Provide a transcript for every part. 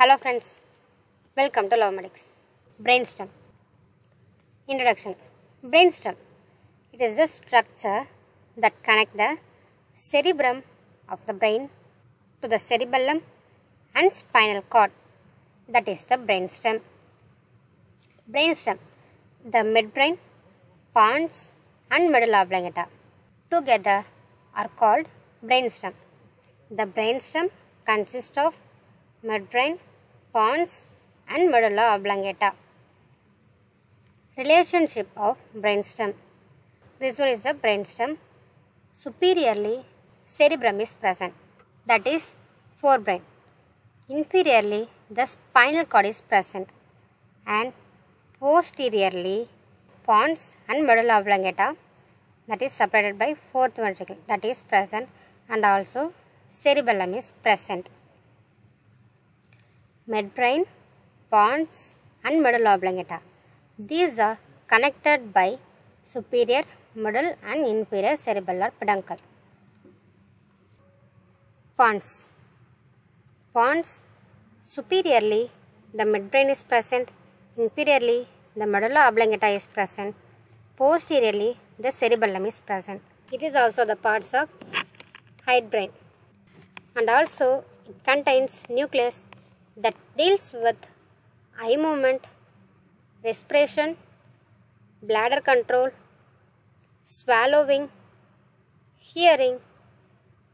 Hello friends, welcome to Lovemedics. Brainstem. Introduction. Brainstem. It is the structure that connect the cerebrum of the brain to the cerebellum and spinal cord. That is the brainstem. Brainstem. The midbrain, pons and medulla oblongata together are called brainstem. The brainstem consists of midbrain, pons and medulla oblongata. Relationship of brainstem. This one is the brainstem. Superiorly, cerebrum is present. That is forebrain. Inferiorly, the spinal cord is present. And posteriorly, pons and medulla oblongata that is separated by fourth ventricle that is present and also cerebellum is present. Midbrain, pons and medulla oblongata. These are connected by superior, middle and inferior cerebellar peduncle. Pons. Pons. Superiorly, the midbrain is present. Inferiorly, the medulla oblongata is present. Posteriorly, the cerebellum is present. It is also the parts of hindbrain. And also, it contains nucleus that deals with eye movement, respiration, bladder control, swallowing, hearing,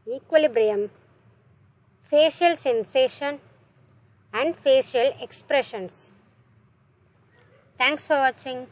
equilibrium, facial sensation and facial expressions. Thanks for watching.